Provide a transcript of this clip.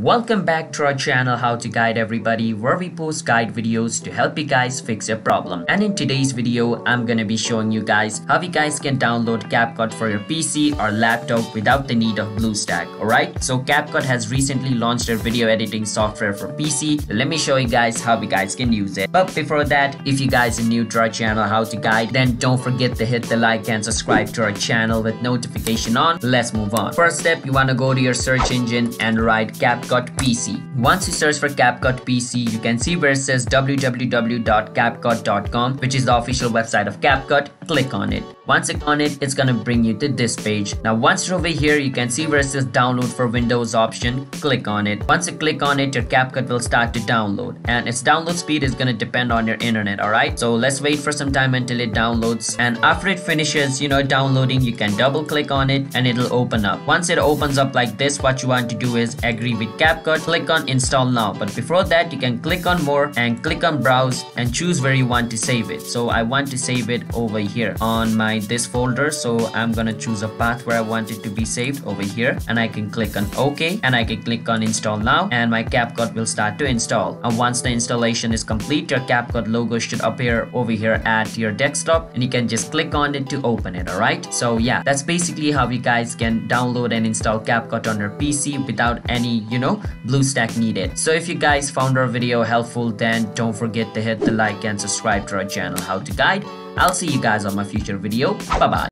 Welcome back to our channel How to Guide Everybody where we post guide videos to help you guys fix your problem. And in today's video, I'm gonna be showing you guys how you guys can download CapCut for your PC or laptop without the need of BlueStack, alright? So CapCut has recently launched their video editing software for PC. So let me show you guys how you guys can use it. But before that, if you guys are new to our channel How to Guide, then don't forget to hit the like and subscribe to our channel with notification on. Let's move on. First step, you wanna go to your search engine and write CapCut CapCut PC. Once you search for CapCut PC, you can see where it says www.capcut.com, which is the official website of CapCut. Click on it. Once you click on it, it's gonna bring you to this page. Now once you're over here, you can see where it says download for Windows option. Click on it. Once you click on it, your CapCut will start to download and its download speed is gonna depend on your internet, alright? So let's wait for some time until it downloads and after it finishes, you know, downloading, you can double click on it and it'll open up. Once it opens up like this, what you want to do is agree with CapCut, click on install now. But before that, you can click on more and click on browse and choose where you want to save it. So I want to save it over here on my this folder. So i'm gonna choose a path where i want it to be saved over here. And i can click on ok. And i can click on install now. And my CapCut will start to install. And once the installation is complete your CapCut logo should appear over here at your desktop. And you can just click on it to open it alright? So yeah that's basically how you guys can download and install CapCut on your PC without any you know BlueStack needed so if you guys found our video helpful then don't forget to hit the like and subscribe to our channel how to guide I'll see you guys on my future video. Bye bye.